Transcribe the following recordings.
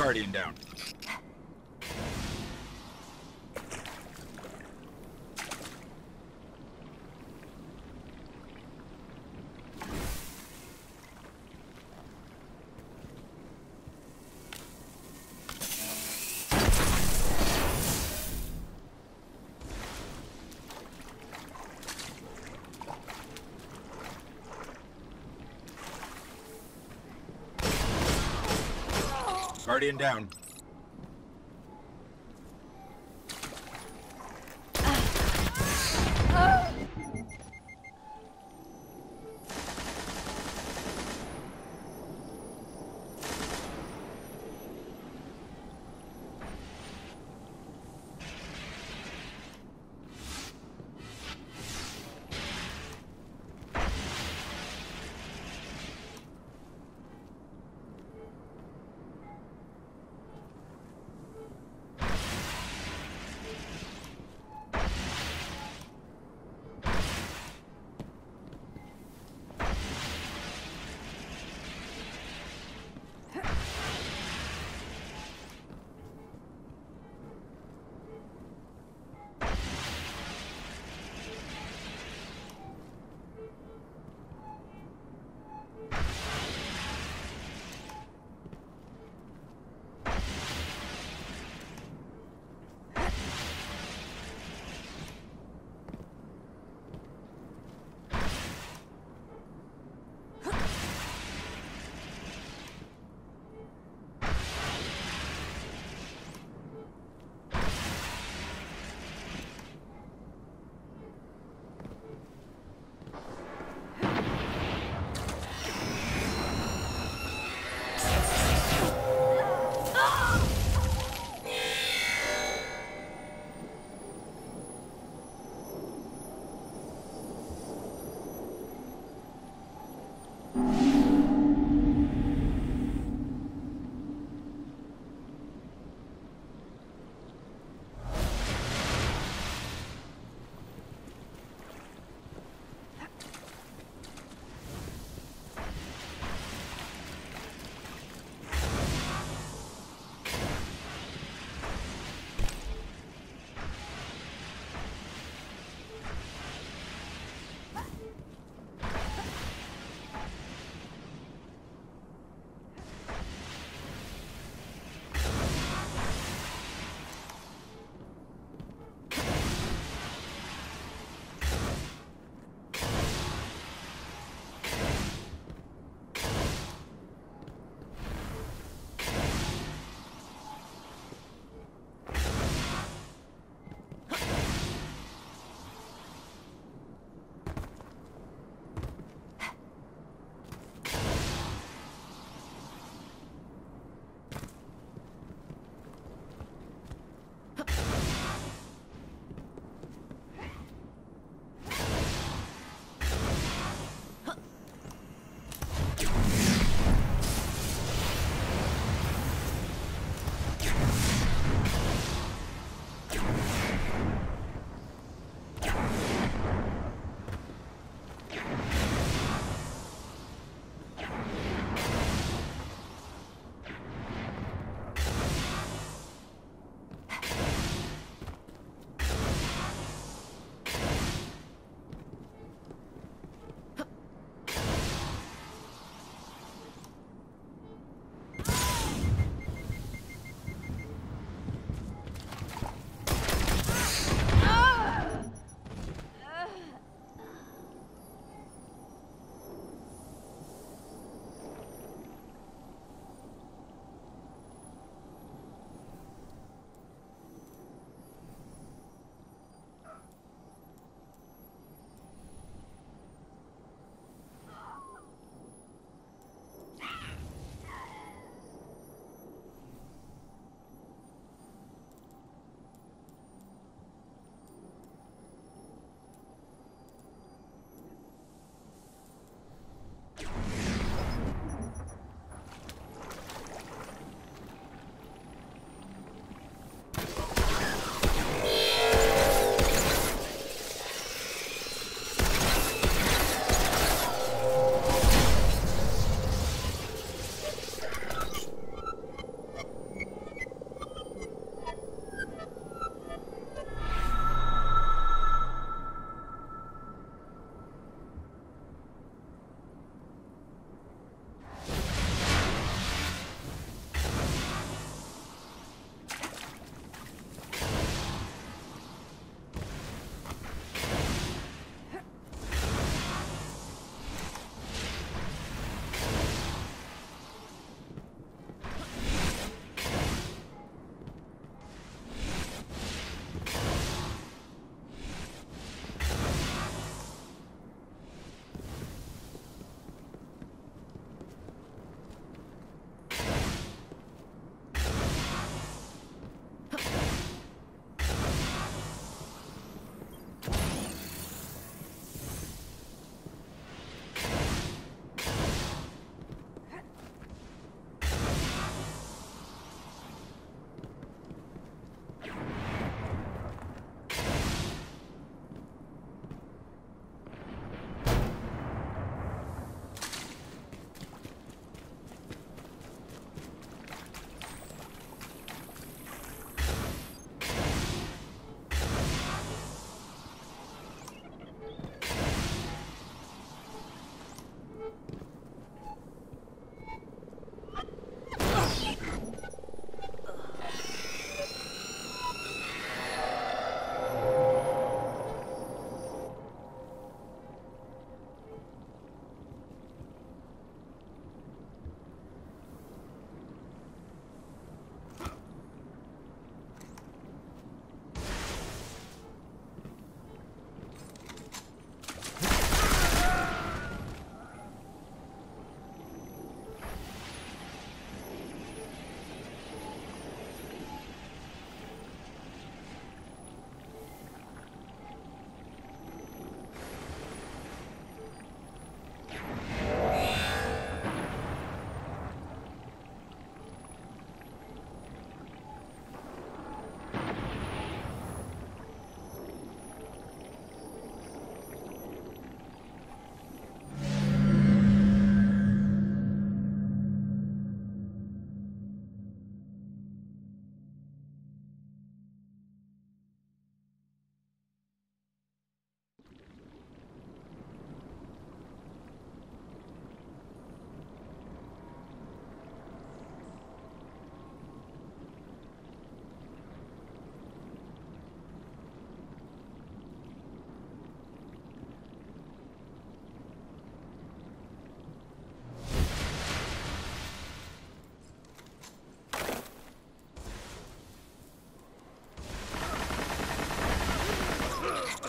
Guardian down. Guardian down.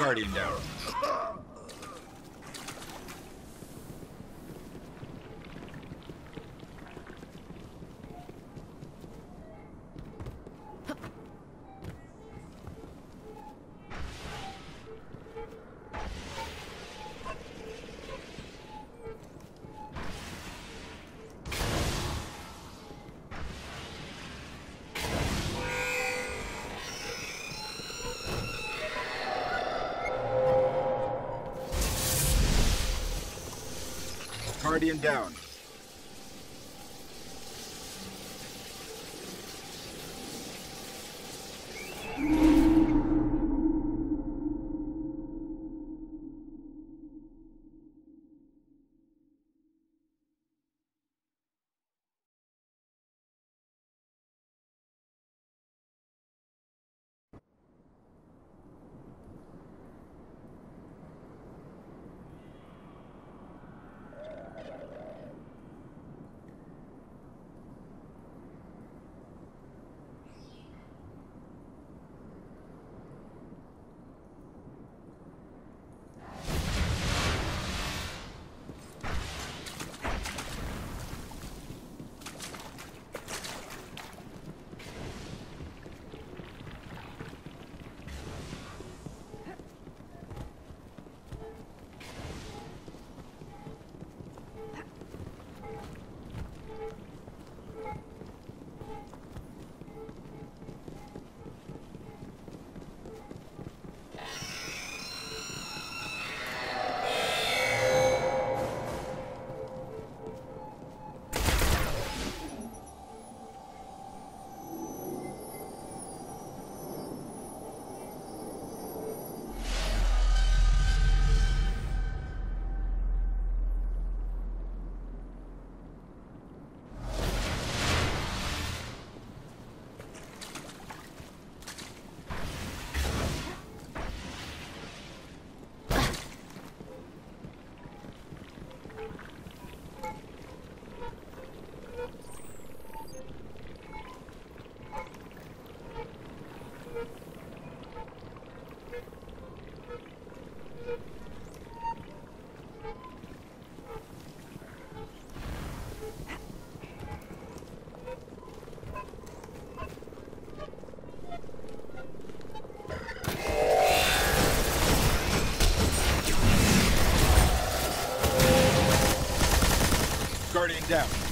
Guardian down. Guardian down. Down.